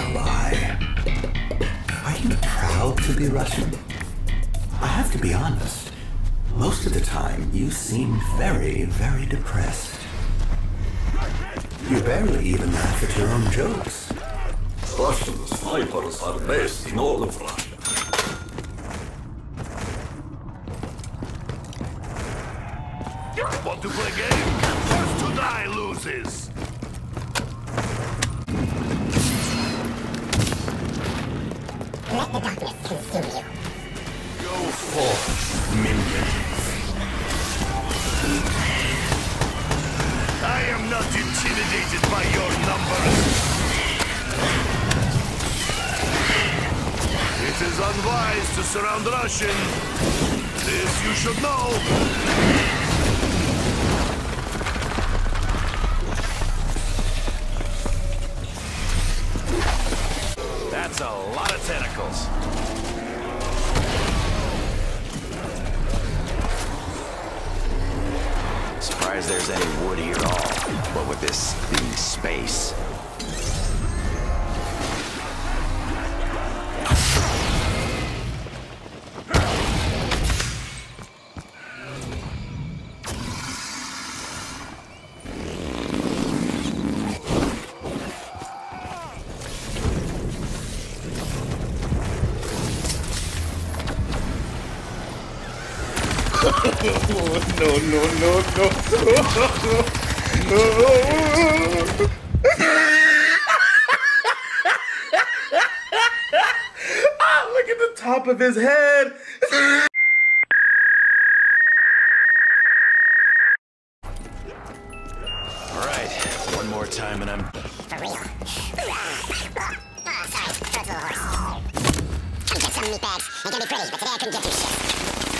a lie. Are you proud to be Russian? I have to be honest. Most of the time, you seem very, very depressed. You barely even laugh at your own jokes. Russian snipers are best in all of Russia. Want to play a game? First to die loses! I am not intimidated by your numbers. It is unwise to surround Russian. This you should know. There's any wood here at all. What with this being space? No, no, no, no. ah, look at the top of his head. All right, one more time and I'm For real. Ah, sorry. Throat's a little hoarse. Come get some meatbags. They can be pretty, but today I couldn't get through shit.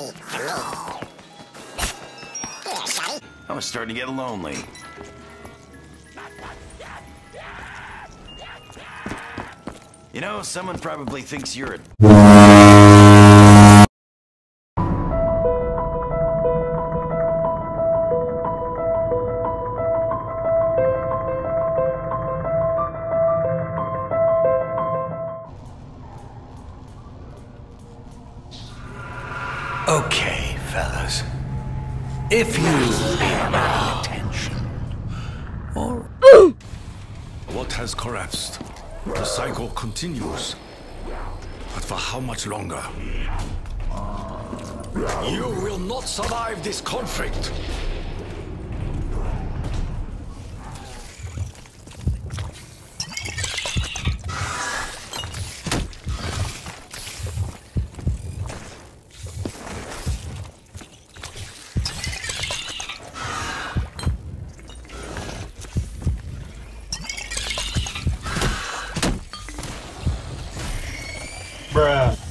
I was starting to get lonely. You know, someone probably thinks you're a Okay, fellas. If you pay any attention, or What has collapsed? The cycle continues. But for how much longer? You will not survive this conflict. Bruh.